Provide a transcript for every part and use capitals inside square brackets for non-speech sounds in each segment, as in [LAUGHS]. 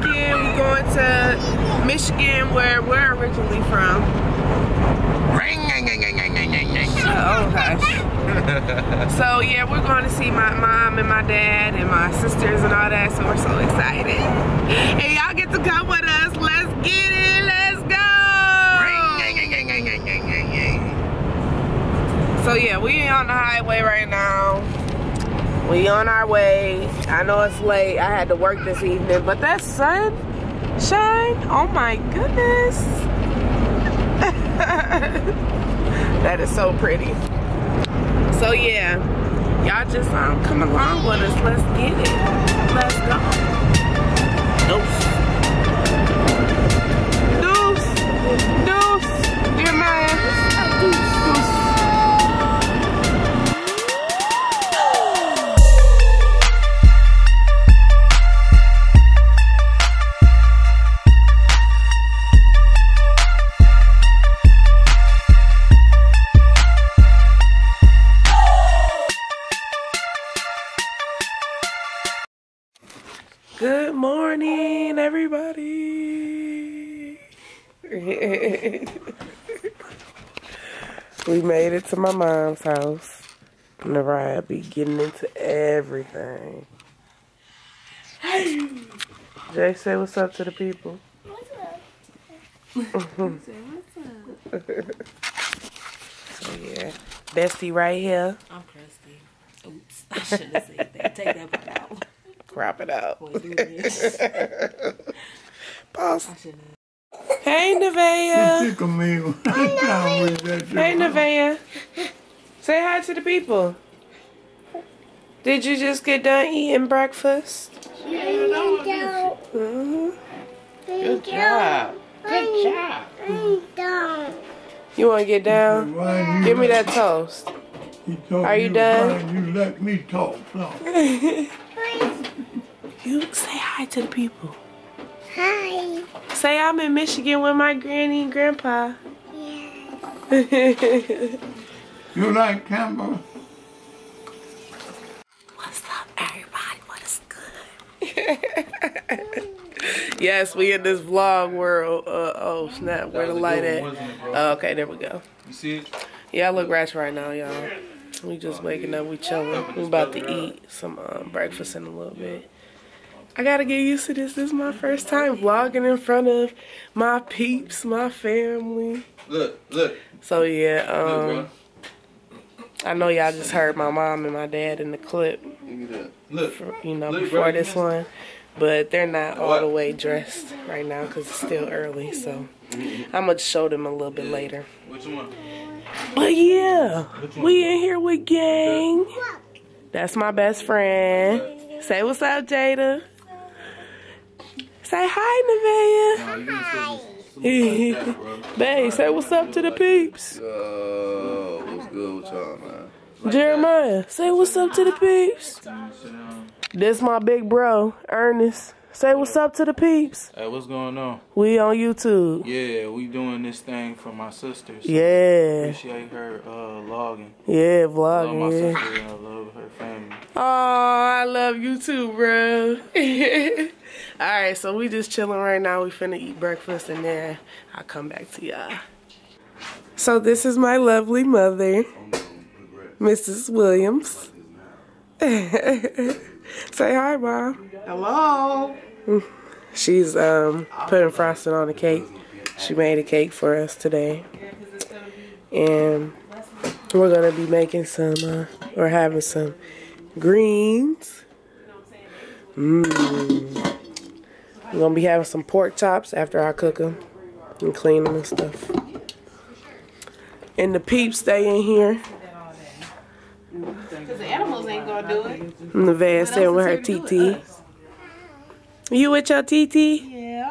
weekend we going to Michigan, where we're originally from. Oh gosh. so yeah, we're going to see my mom and my dad and my sisters and all that. So we're so excited. And y'all get to come with us. Let's get it. Let's go. So yeah, we on the highway right now. We on our way. I know it's late. I had to work this evening, but that sun shine. Oh my goodness. [LAUGHS] that is so pretty. So yeah, y'all just um, come along with us. Let's get it. Let's go. Deuce. Deuce. Made it to my mom's house. Naraya be getting into everything. Jay, say what's up to the people. [LAUGHS] What's up? So yeah, Bestie right here. I'm crusty. Oops. I shouldn't have said that. Take that part out. Crop it out. Boy, do this. [LAUGHS] Pause. I shouldn't have. Hey, Nevaeh. [LAUGHS] conmigo. Ya, güey, ya, Hey, Nevaeh. Say hi to the people. Did you just get done eating breakfast? Mhm. Good job. Good job. You want to get down? Why Give me that toast. Are you done? You let me talk. No. [LAUGHS] You say hi to the people. Hi. Say I'm in Michigan with my granny and grandpa. You like Campbell? What's up, everybody? What is good? [LAUGHS] yes, we in this vlog world. Uh, oh snap! Where the light at? Oh, okay, there we go. You see it? Yeah, I look ratchet right now, y'all. We just waking up, we chilling. We about to eat some um, breakfast in a little bit. I gotta get used to this. This is my first time vlogging in front of my peeps, my family. Look, look, So yeah, look, um, I know y'all just heard my mom and my dad in the clip, Give me that. Look, for, you know, Look, before bro, this you one. But they're not all the way dressed right now because it's still early. So I'm gonna show them a little bit later. which one? But yeah, one? we in here with gang. That's my best friend. Say what's up, Jada. Say hi, Nah, you ain't to salute Nevaeh. like that, bro. Babe, say what's up to the peeps. Uh, what's good with y'all, man? Jeremiah, say what's up to the peeps. This my big bro, Ernest. Say what's up to the peeps. Hey, what's going on? We on YouTube. Yeah, we doing this thing for my sisters. Yeah, Appreciate her uh, logging. yeah, Love my. Yeah. sister and I love her family. Oh, I love you too, bro. [LAUGHS] All right, so we just chilling right now. We finna eat breakfast and then I'll come back to y'all. So this is my lovely mother, Mrs. Williams. [LAUGHS] Say hi, mom. Hello. She's um putting frosting on the cake. She made a cake for us today, and we're gonna be making some. Uh, we're having some greens. Mmm. We're gonna be having some pork chops after I cook them and clean them and stuff. And the peeps stay in here. Because the animals ain't going to do it. And the van staying with her What else is here to do TT. with? You with your TT? Yeah.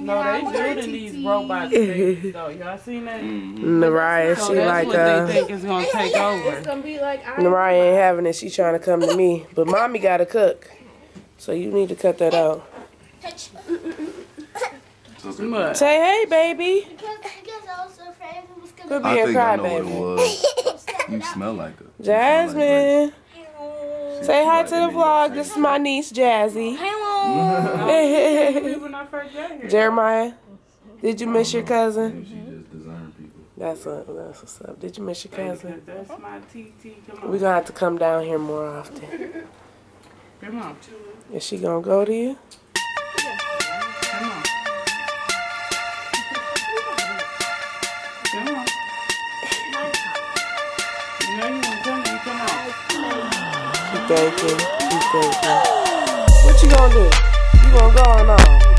No, they with her building these TT. robots. things, [LAUGHS] though. Y'all seen that? Naraya, So she that's like what uh. they think is gonna take over. gonna be like Mariah ain't having it. She trying to come to me. But mommy got to cook. So you need to cut that out. But Say hey, baby. Because I guess I was afraid it was Quit gonna being I think I know what crybaby. [LAUGHS] it was. You smell like it. Jasmine. She Say hi smell to the like it in your vlog. face. This is my niece, Jazzy. I When I first got here. Jeremiah, did you miss your cousin? She just design people. That's what, that's what's up. Did you miss your cousin? That's my TT. Come on. We gonna have to come down here more often. Come on. Is she gonna go to you? Thinking. What you gonna do? You gonna go or not?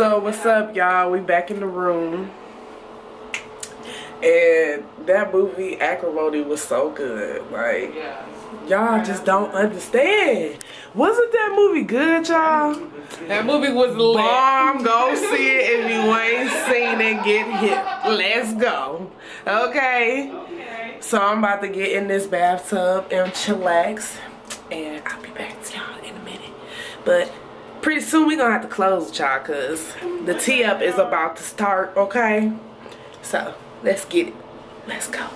So what's up, y'all? We back in the room, and that movie Acrimony was so good. Like y'all just don't understand. Wasn't that movie good, y'all? That movie was lit. Bomb, go see it if you ain't seen it. Get hit. Let's go. Okay. So I'm about to get in this bathtub and chillax, and I'll be back to y'all in a minute. But pretty soon we gonna have to close y'all cause the tee up is about to start. Okay. So let's get it. Let's go.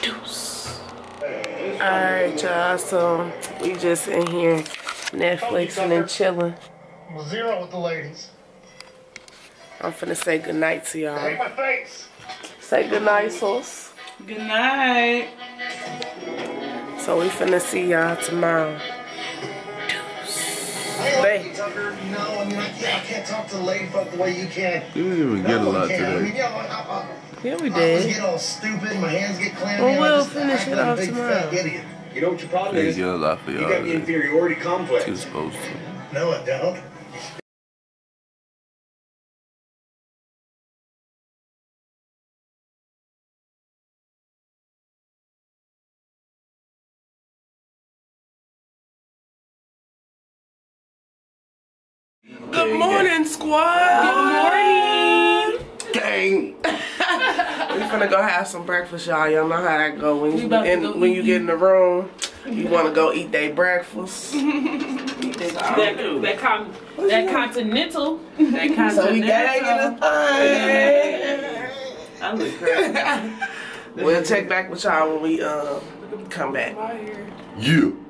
Deuce. Alright, y'all. So we just in here Netflixing and chilling. Zero with the ladies. I'm finna say goodnight to y'all. my face. Say goodnight, sauce. Good night. So we finna see y'all tomorrow. Hey. Tucker, you know, I mean, I can't, I can't talk to the lady folk the way you can. You didn't even get a No one lot can. I mean, today. you I, I, Yeah, we did. I get all stupid, my hands get clammy. Well, I we'll just finish it like a off big tomorrow. fat idiot. You know what your problem They is? get a lot for You y'all. got the inferiority complex. She was supposed to. No, I don't. Good morning, squad. Good morning. Gang! [LAUGHS] We finna go have some breakfast, y'all. Y'all know how that go when you in, go when eat. you get in the room. You wanna go eat their breakfast. [LAUGHS] That, that, con- that continental. That continental. So we gotta get a thing. I look crazy. [LAUGHS] We'll check back with y'all when we um come back. You.